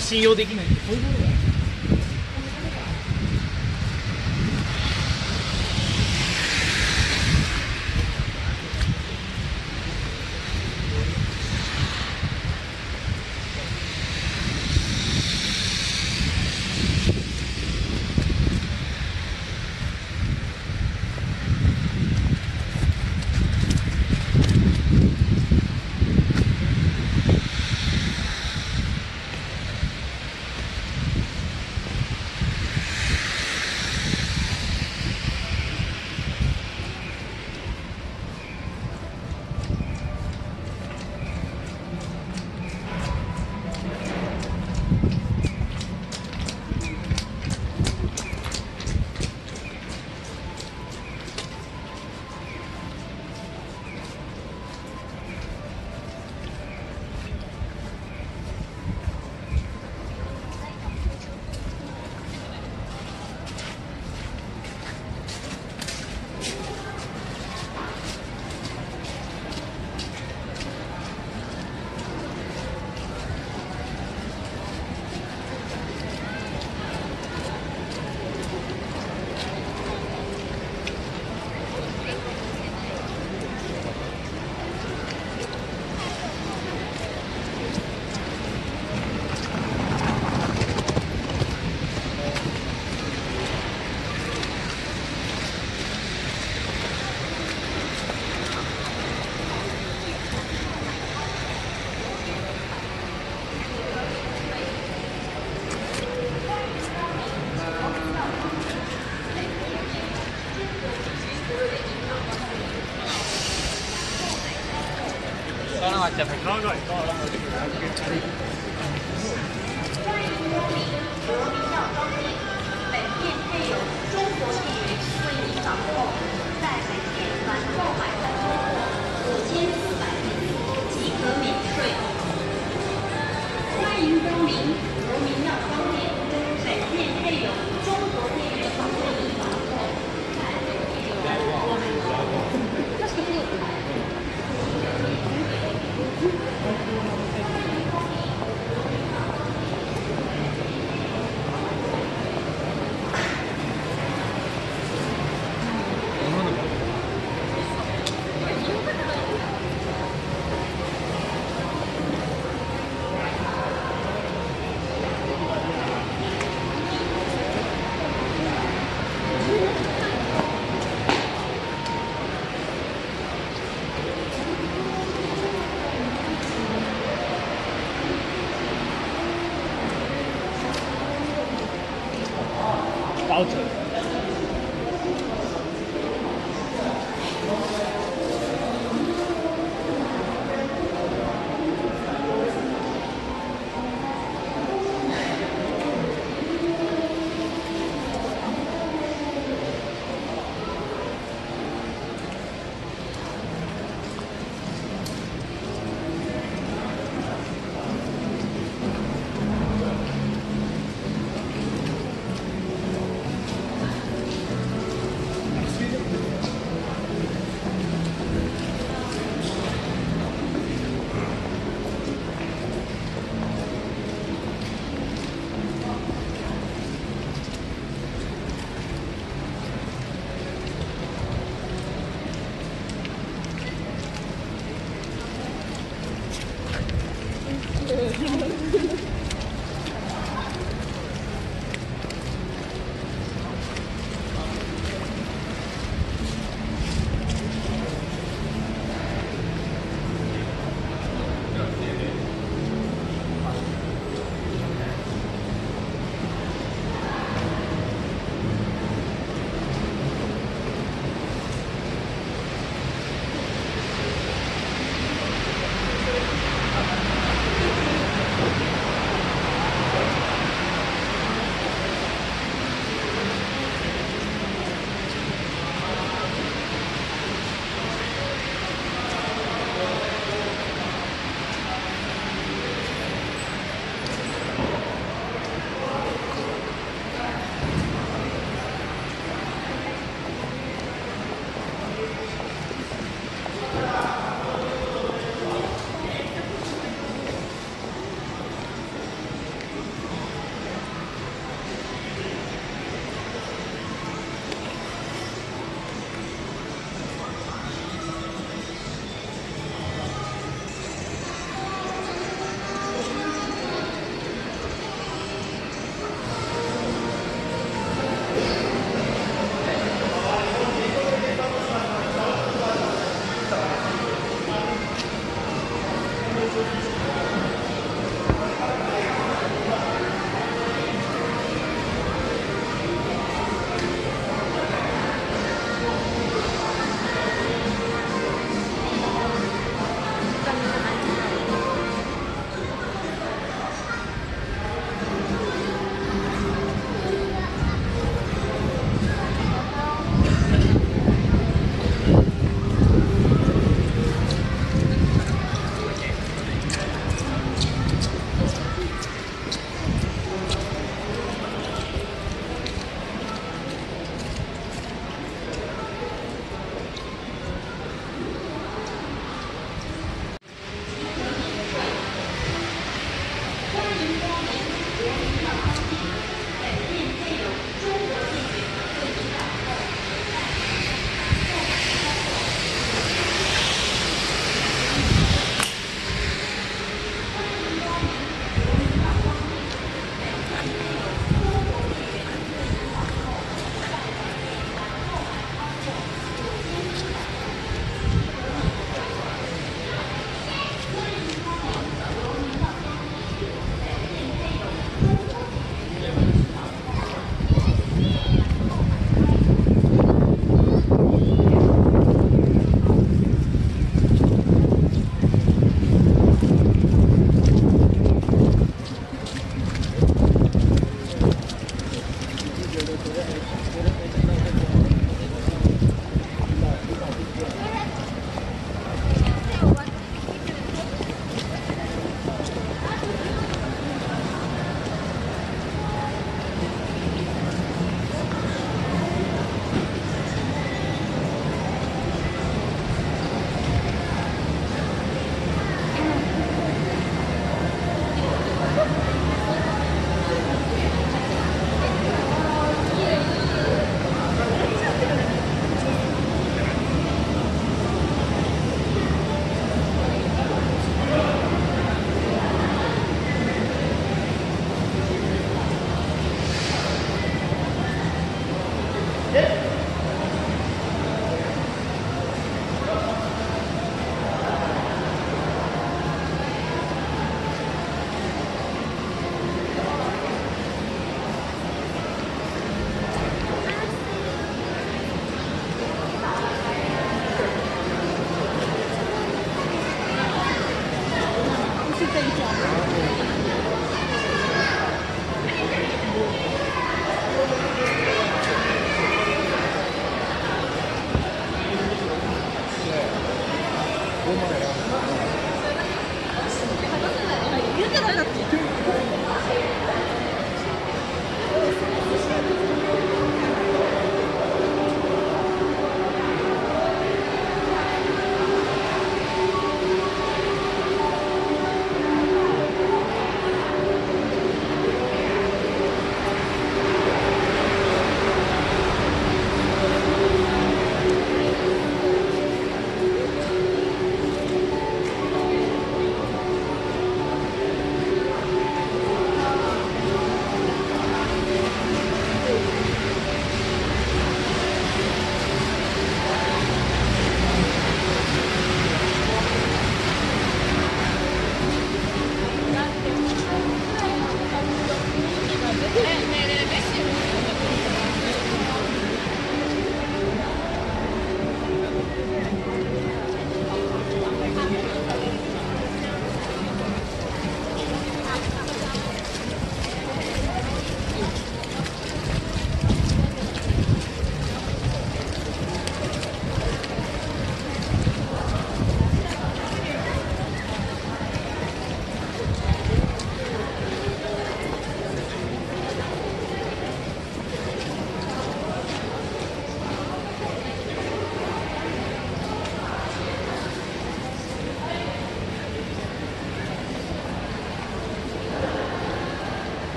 信用できない。こういうことが这台车，欢迎光临国民药妆店。本店配有中国电源，为您掌控。在门店，凡购买单操作，5400元即可免税。欢迎光临国民药妆店。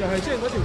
就係即係嗰條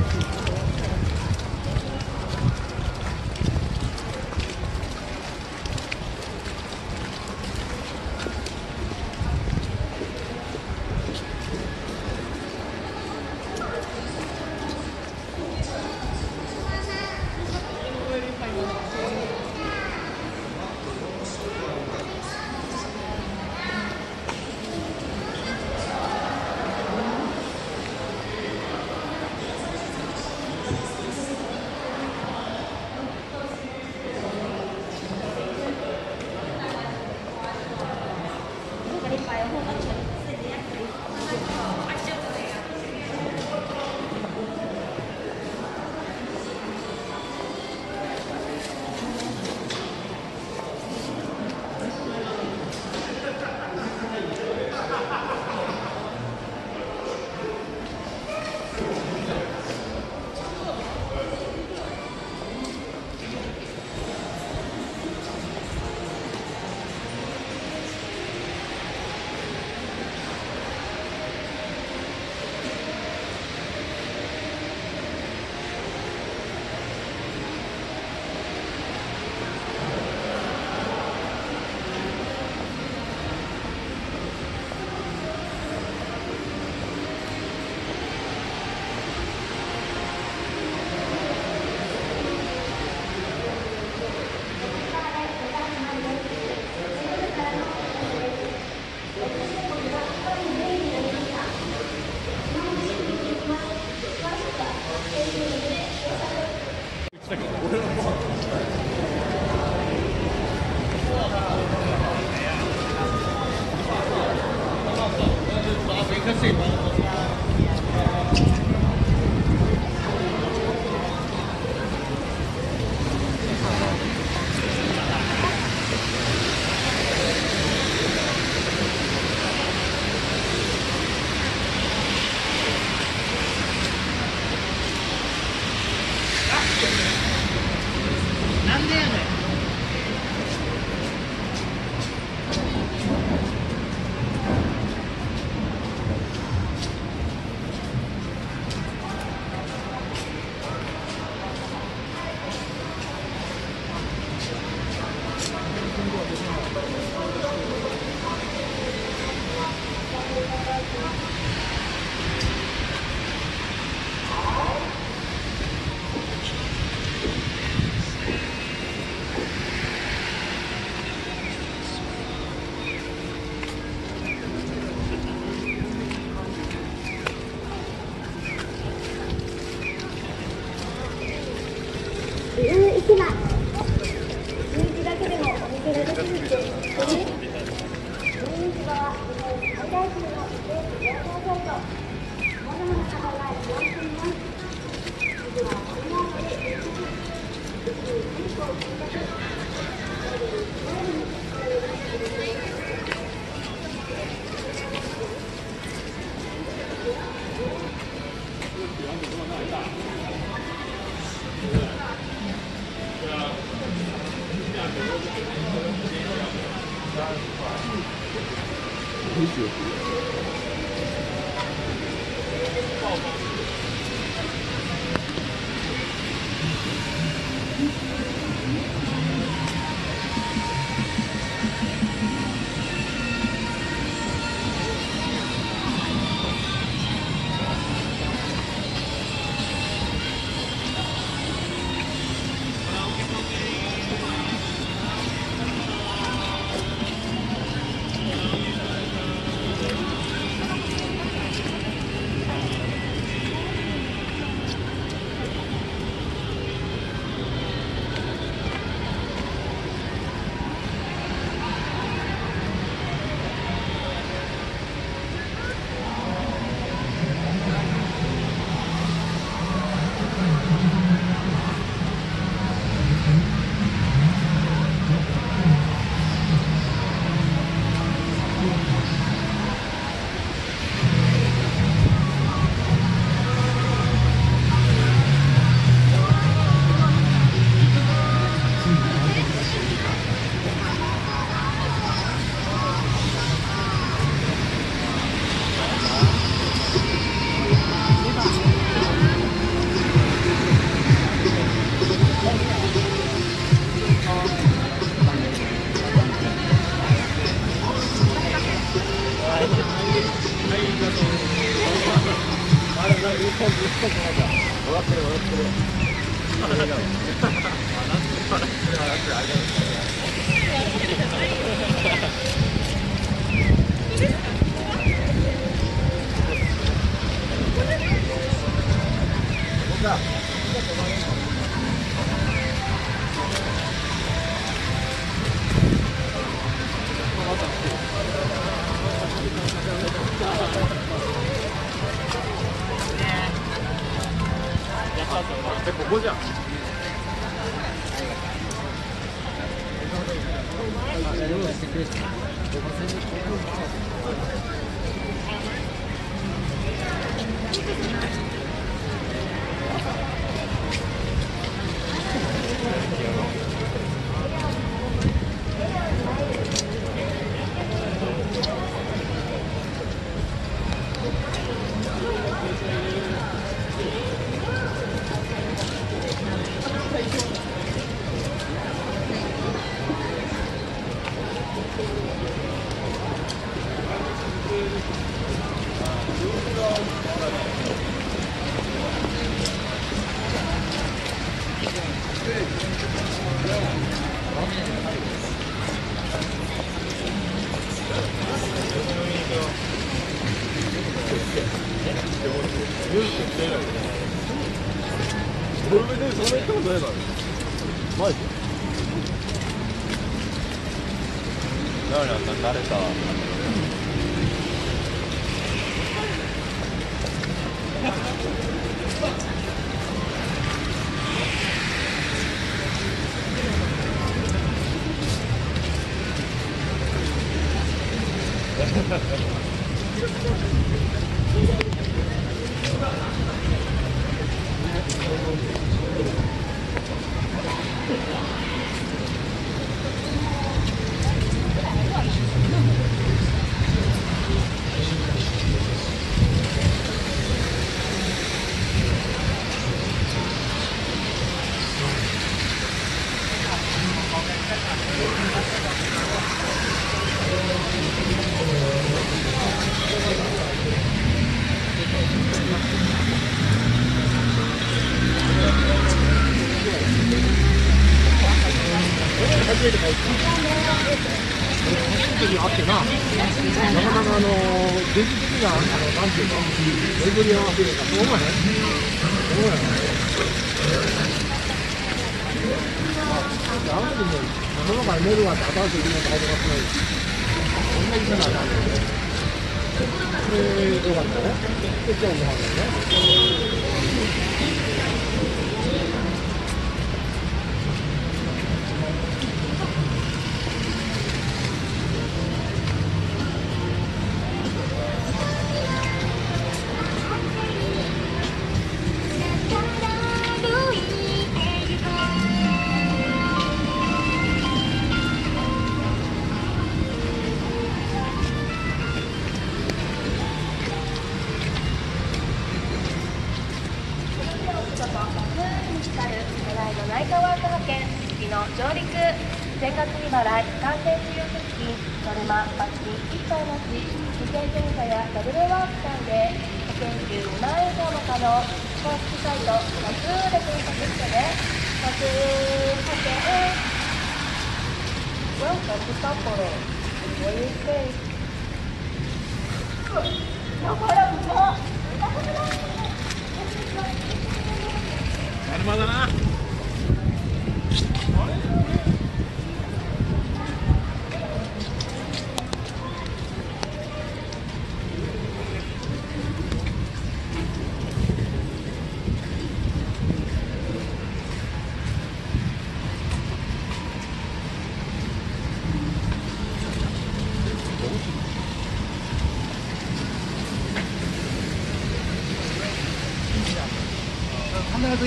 時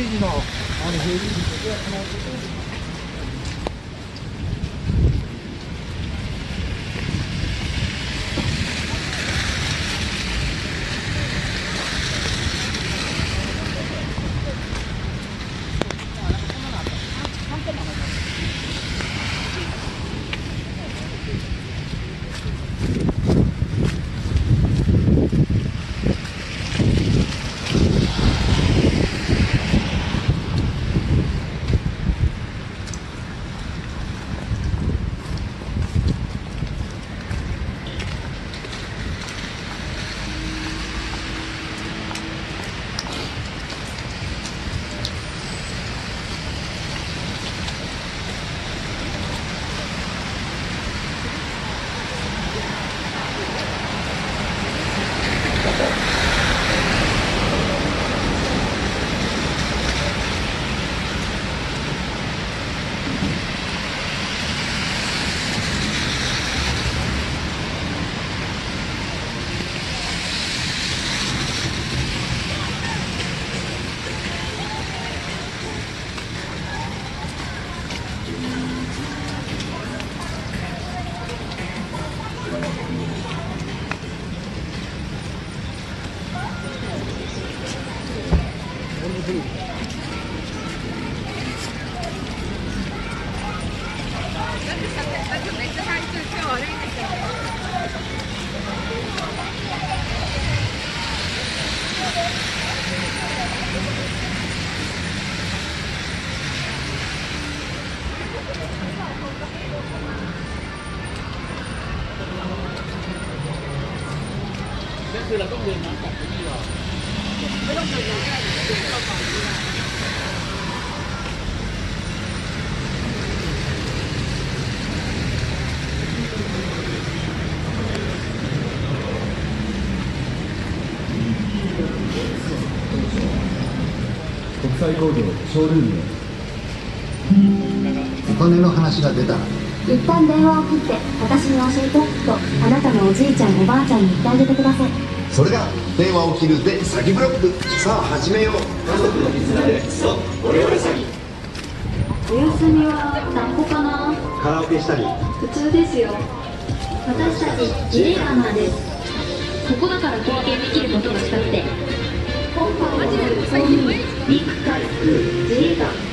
必ず維持の、工業ショールームへお金の話が出た。ら一旦電話を切って私に教えてとあなたのおじいちゃんおばあちゃんに言ってあげてください。それが電話を切るで詐欺ブロック。さあ始めよう。お休みは散歩かな？カラオケしたり。普通ですよ。私たち自衛官なんで。すここだから経験できることがしたくて。今回は公務員陸海空自衛官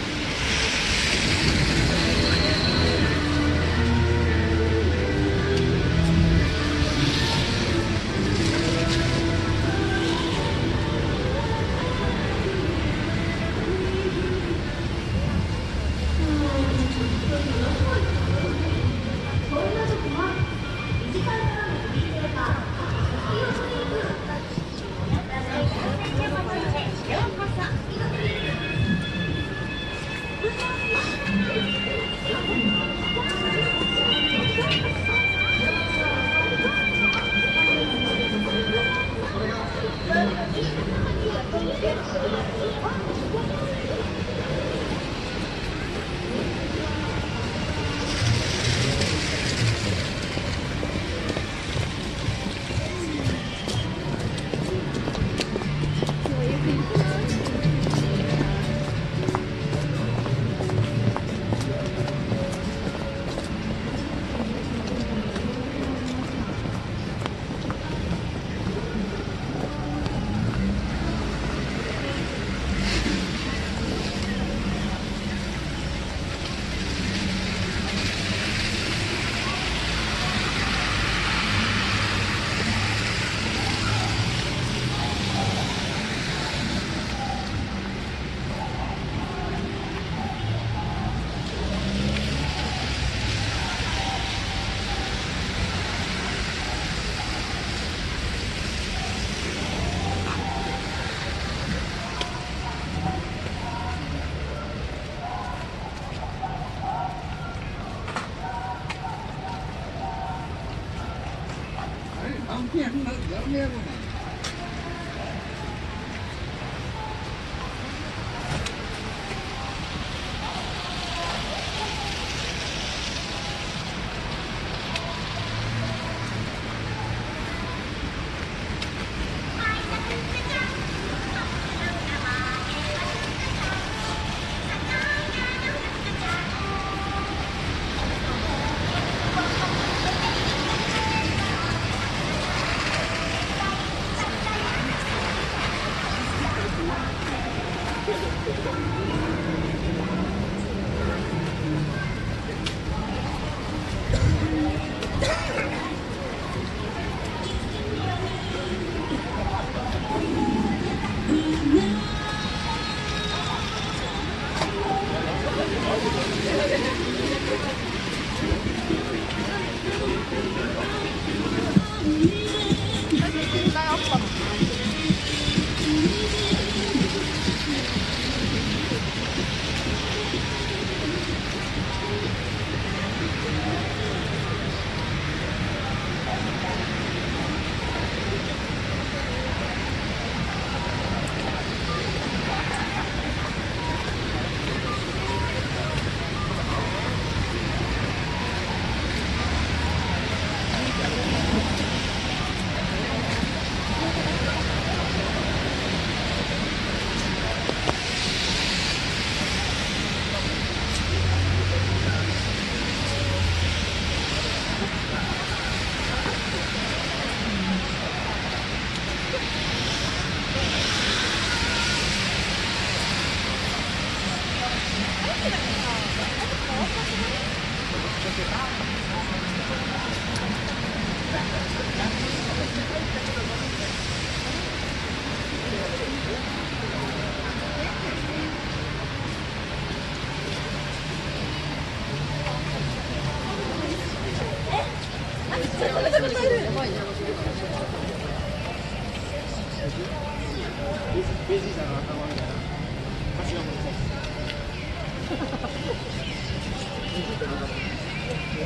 そ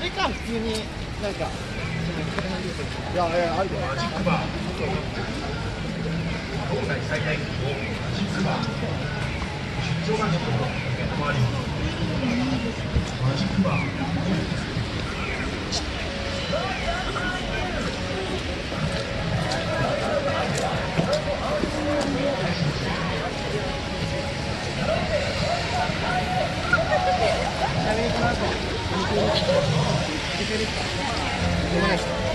れか普通になんかいやいやあるでマジックバー東西最大級のマジックバー。出張マジックの周りマジックバー。ごめんなさい。